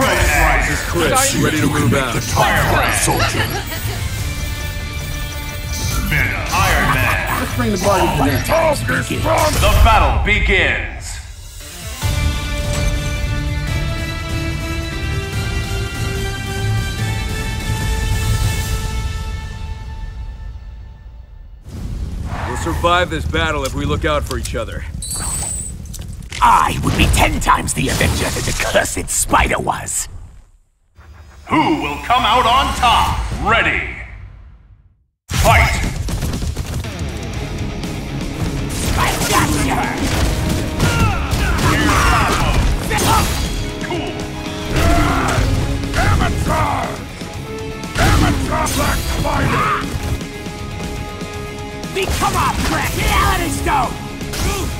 This is Chris, ready to move out. Soldier. Iron Man. Let's bring the party to them. The battle begins. We'll survive this battle if we look out for each other. I would be ten times the Avenger that the cursed spider was. Who will come out on top? Ready. Fight! I got Cool. Amateur! Amateur Black Spider! you! Come on, Brett! Reality Stone!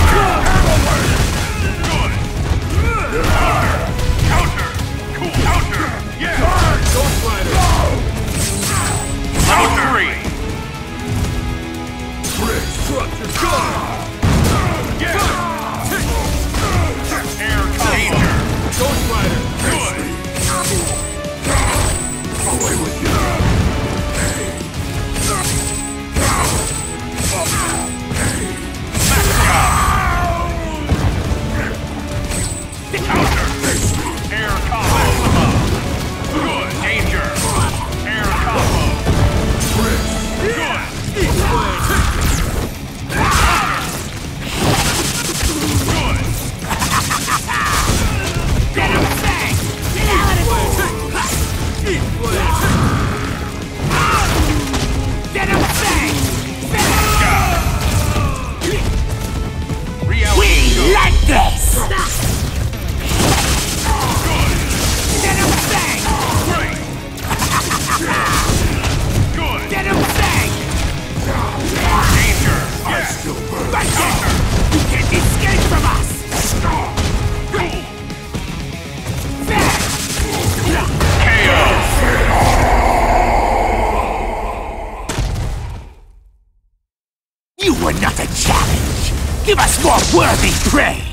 challenge! Give us more worthy prey!